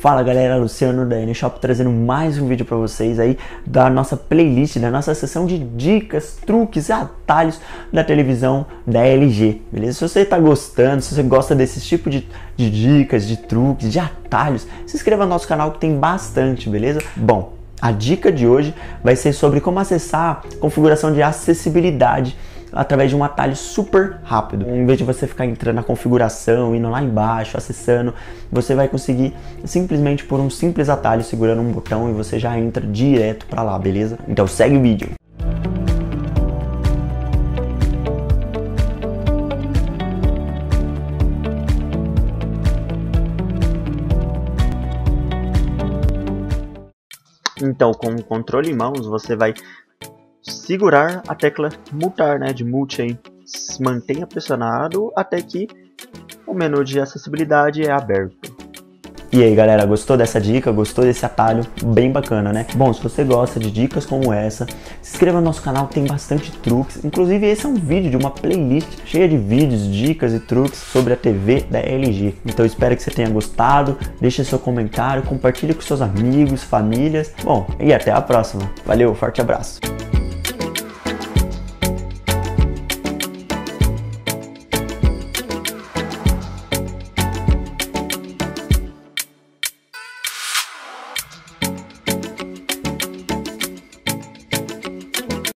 Fala galera, Luciano da N-Shop trazendo mais um vídeo para vocês aí da nossa playlist, da nossa sessão de dicas, truques e atalhos da televisão da LG, beleza? Se você tá gostando, se você gosta desse tipo de, de dicas, de truques, de atalhos, se inscreva no nosso canal que tem bastante, beleza? Bom, a dica de hoje vai ser sobre como acessar a configuração de acessibilidade através de um atalho super rápido. Em vez de você ficar entrando na configuração, indo lá embaixo, acessando, você vai conseguir simplesmente por um simples atalho segurando um botão e você já entra direto para lá, beleza? Então segue o vídeo. Então, com o controle em mãos, você vai segurar a tecla mutar, né, de mute aí. Mantenha pressionado até que o menu de acessibilidade é aberto. E aí galera, gostou dessa dica? Gostou desse atalho? Bem bacana, né? Bom, se você gosta de dicas como essa, se inscreva no nosso canal tem bastante truques. Inclusive esse é um vídeo de uma playlist cheia de vídeos, dicas e truques sobre a TV da LG. Então espero que você tenha gostado, deixe seu comentário, compartilhe com seus amigos, famílias. Bom, e até a próxima. Valeu, forte abraço.